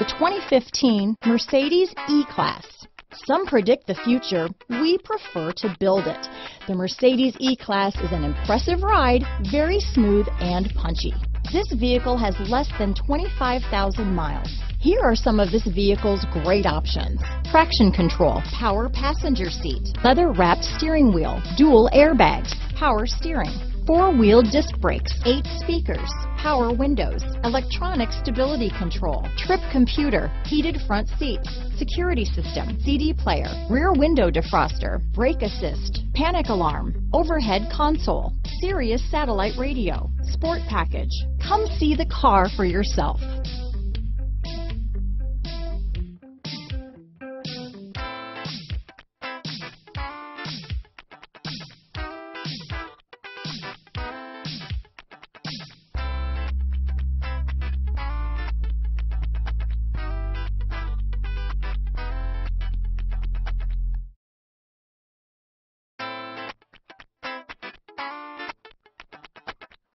The 2015 Mercedes E-Class. Some predict the future, we prefer to build it. The Mercedes E-Class is an impressive ride, very smooth and punchy. This vehicle has less than 25,000 miles. Here are some of this vehicle's great options. Traction control, power passenger seat, leather wrapped steering wheel, dual airbags, power steering, four-wheel disc brakes, eight speakers, power windows, electronic stability control, trip computer, heated front seats, security system, CD player, rear window defroster, brake assist, panic alarm, overhead console, Sirius satellite radio, sport package. Come see the car for yourself.